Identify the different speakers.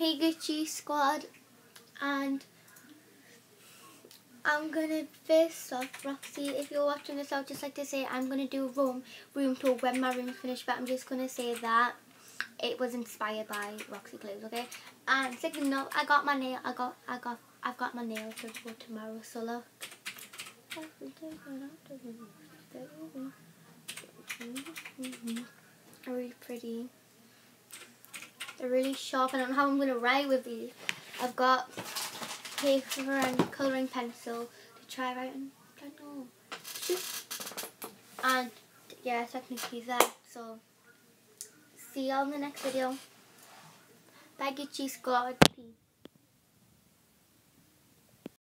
Speaker 1: Hey Gucci Squad and I'm gonna first off Roxie. If you're watching this I'd just like to say I'm gonna do a room room tour when my room's finished but I'm just gonna say that it was inspired by Roxie Clews okay? And second note I got my nail I got I got I've got my nails for tomorrow so look. Really pretty they're really sharp. I don't know how I'm going to write with these. I've got paper and colouring pencil to try writing. I don't know. And yeah, technically that. So see y'all in the next video. Bye Gucci Squad.